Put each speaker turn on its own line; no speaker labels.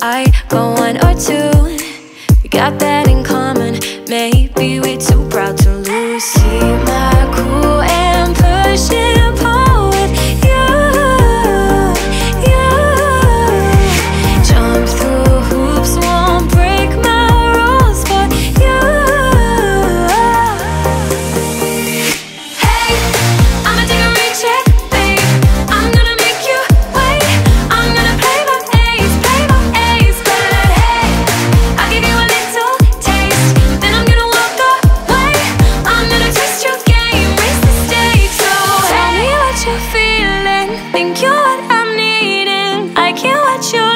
I go one or two. We got that in common. Maybe we think you're what I'm needing, I you what you